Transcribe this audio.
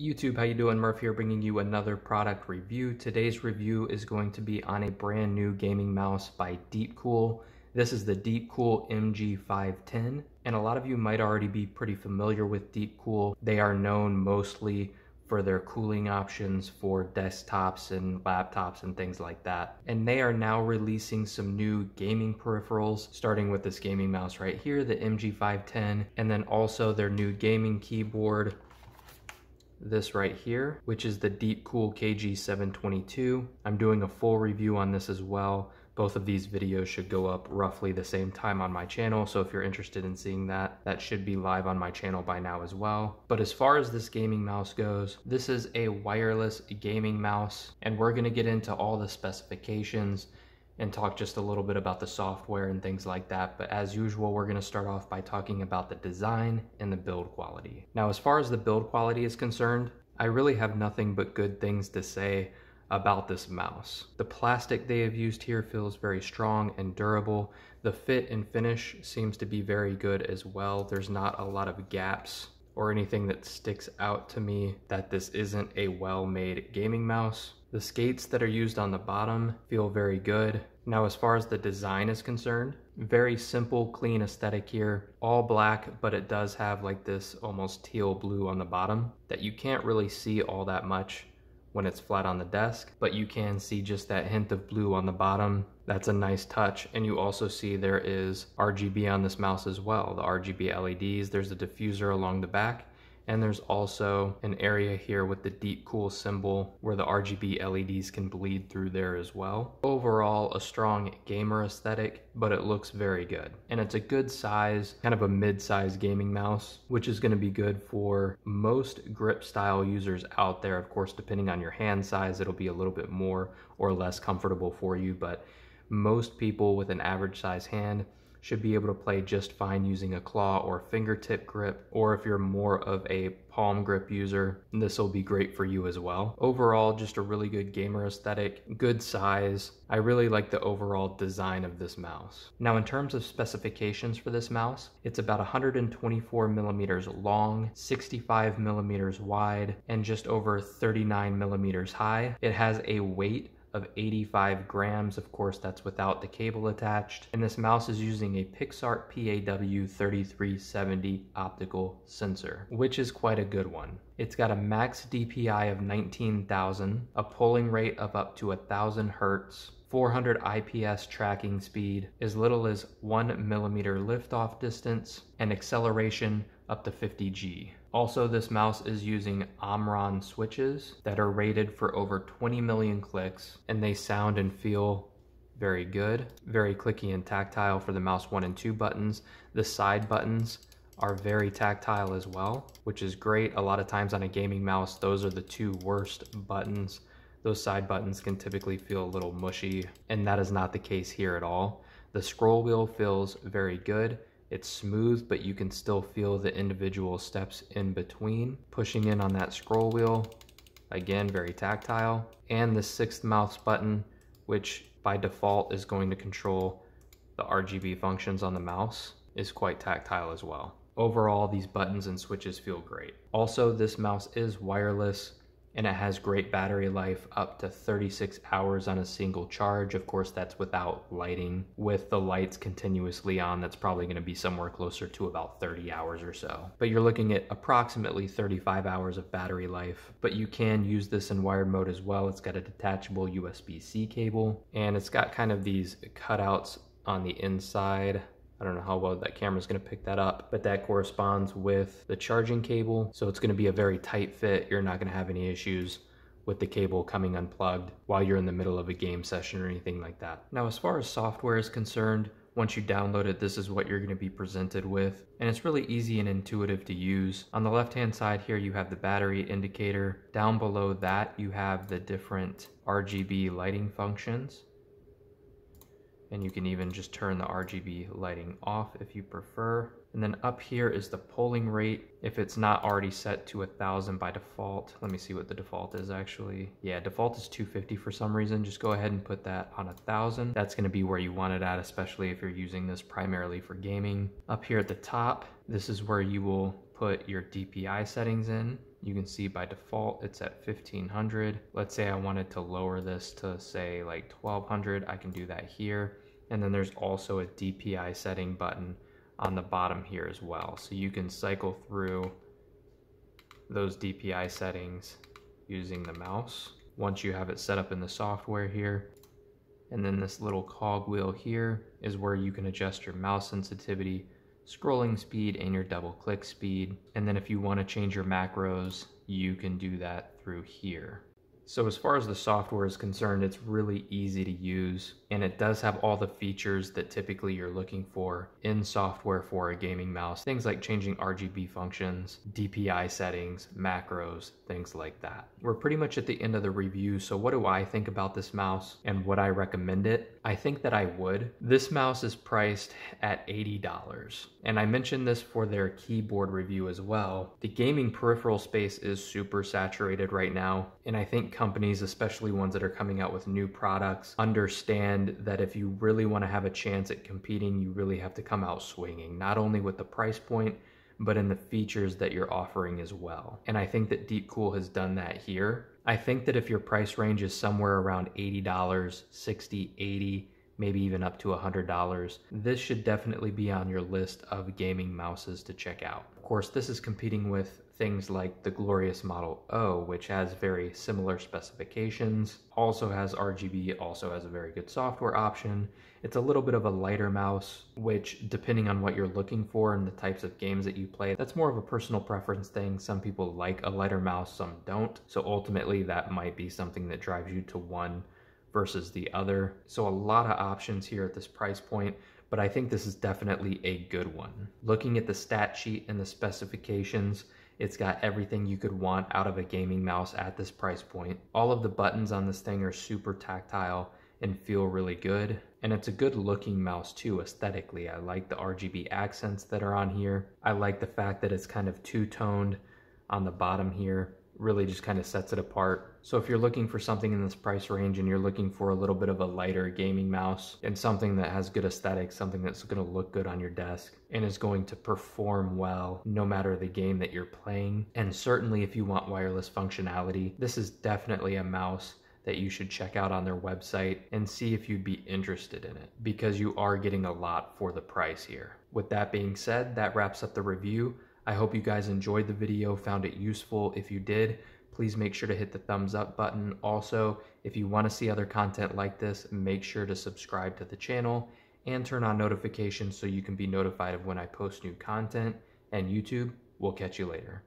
YouTube, how you doing? Murph here bringing you another product review. Today's review is going to be on a brand new gaming mouse by Deepcool. This is the Deepcool MG510 and a lot of you might already be pretty familiar with Deepcool. They are known mostly for their cooling options for desktops and laptops and things like that. And they are now releasing some new gaming peripherals, starting with this gaming mouse right here, the MG510, and then also their new gaming keyboard this right here, which is the Deepcool KG722. I'm doing a full review on this as well. Both of these videos should go up roughly the same time on my channel, so if you're interested in seeing that, that should be live on my channel by now as well. But as far as this gaming mouse goes, this is a wireless gaming mouse, and we're gonna get into all the specifications and talk just a little bit about the software and things like that. But as usual, we're gonna start off by talking about the design and the build quality. Now, as far as the build quality is concerned, I really have nothing but good things to say about this mouse. The plastic they have used here feels very strong and durable. The fit and finish seems to be very good as well. There's not a lot of gaps or anything that sticks out to me that this isn't a well-made gaming mouse. The skates that are used on the bottom feel very good. Now, as far as the design is concerned, very simple, clean aesthetic here. All black, but it does have like this almost teal blue on the bottom that you can't really see all that much when it's flat on the desk, but you can see just that hint of blue on the bottom. That's a nice touch. And you also see there is RGB on this mouse as well, the RGB LEDs. There's a diffuser along the back and there's also an area here with the Deepcool symbol where the RGB LEDs can bleed through there as well. Overall, a strong gamer aesthetic, but it looks very good. And it's a good size, kind of a mid-size gaming mouse, which is gonna be good for most grip style users out there. Of course, depending on your hand size, it'll be a little bit more or less comfortable for you, but most people with an average size hand should be able to play just fine using a claw or fingertip grip, or if you're more of a palm grip user, this will be great for you as well. Overall, just a really good gamer aesthetic, good size. I really like the overall design of this mouse. Now in terms of specifications for this mouse, it's about 124 millimeters long, 65 millimeters wide, and just over 39 millimeters high. It has a weight of 85 grams. Of course, that's without the cable attached. And this mouse is using a Pixart PAW3370 optical sensor, which is quite a good one. It's got a max DPI of 19,000, a polling rate of up to 1,000 hertz, 400 IPS tracking speed, as little as 1 millimeter liftoff distance, and acceleration up to 50 G. Also, this mouse is using Omron switches that are rated for over 20 million clicks and they sound and feel very good. Very clicky and tactile for the mouse one and two buttons. The side buttons are very tactile as well, which is great. A lot of times on a gaming mouse, those are the two worst buttons. Those side buttons can typically feel a little mushy, and that is not the case here at all. The scroll wheel feels very good. It's smooth, but you can still feel the individual steps in between. Pushing in on that scroll wheel, again, very tactile. And the sixth mouse button, which by default is going to control the RGB functions on the mouse, is quite tactile as well. Overall, these buttons and switches feel great. Also, this mouse is wireless, and it has great battery life up to 36 hours on a single charge. Of course, that's without lighting. With the lights continuously on, that's probably gonna be somewhere closer to about 30 hours or so. But you're looking at approximately 35 hours of battery life. But you can use this in wired mode as well. It's got a detachable USB-C cable, and it's got kind of these cutouts on the inside I don't know how well that camera is going to pick that up, but that corresponds with the charging cable. So it's going to be a very tight fit. You're not going to have any issues with the cable coming unplugged while you're in the middle of a game session or anything like that. Now, as far as software is concerned, once you download it, this is what you're going to be presented with. And it's really easy and intuitive to use. On the left-hand side here, you have the battery indicator. Down below that, you have the different RGB lighting functions and you can even just turn the RGB lighting off if you prefer. And then up here is the polling rate. If it's not already set to a thousand by default, let me see what the default is actually. Yeah, default is 250 for some reason. Just go ahead and put that on a thousand. That's gonna be where you want it at, especially if you're using this primarily for gaming. Up here at the top, this is where you will put your DPI settings in. You can see by default it's at 1500. Let's say I wanted to lower this to say like 1200, I can do that here. And then there's also a DPI setting button on the bottom here as well. So you can cycle through those DPI settings using the mouse once you have it set up in the software here. And then this little cog wheel here is where you can adjust your mouse sensitivity, scrolling speed, and your double click speed. And then if you want to change your macros, you can do that through here. So as far as the software is concerned, it's really easy to use and it does have all the features that typically you're looking for in software for a gaming mouse. Things like changing RGB functions, DPI settings, macros, things like that. We're pretty much at the end of the review, so what do I think about this mouse and would I recommend it? I think that I would. This mouse is priced at $80 and I mentioned this for their keyboard review as well. The gaming peripheral space is super saturated right now and I think companies, especially ones that are coming out with new products, understand that if you really want to have a chance at competing, you really have to come out swinging, not only with the price point, but in the features that you're offering as well. And I think that Deepcool has done that here. I think that if your price range is somewhere around $80, $60, $80, maybe even up to $100, this should definitely be on your list of gaming mouses to check out. Of course, this is competing with things like the Glorious Model O, which has very similar specifications, also has RGB, also has a very good software option. It's a little bit of a lighter mouse, which depending on what you're looking for and the types of games that you play, that's more of a personal preference thing. Some people like a lighter mouse, some don't. So ultimately that might be something that drives you to one versus the other. So a lot of options here at this price point, but I think this is definitely a good one. Looking at the stat sheet and the specifications, it's got everything you could want out of a gaming mouse at this price point. All of the buttons on this thing are super tactile and feel really good. And it's a good looking mouse too aesthetically. I like the RGB accents that are on here. I like the fact that it's kind of two-toned on the bottom here really just kind of sets it apart. So if you're looking for something in this price range and you're looking for a little bit of a lighter gaming mouse and something that has good aesthetics, something that's going to look good on your desk and is going to perform well no matter the game that you're playing. And certainly if you want wireless functionality, this is definitely a mouse that you should check out on their website and see if you'd be interested in it because you are getting a lot for the price here. With that being said, that wraps up the review. I hope you guys enjoyed the video, found it useful. If you did, please make sure to hit the thumbs up button. Also, if you want to see other content like this, make sure to subscribe to the channel and turn on notifications so you can be notified of when I post new content. And YouTube, we'll catch you later.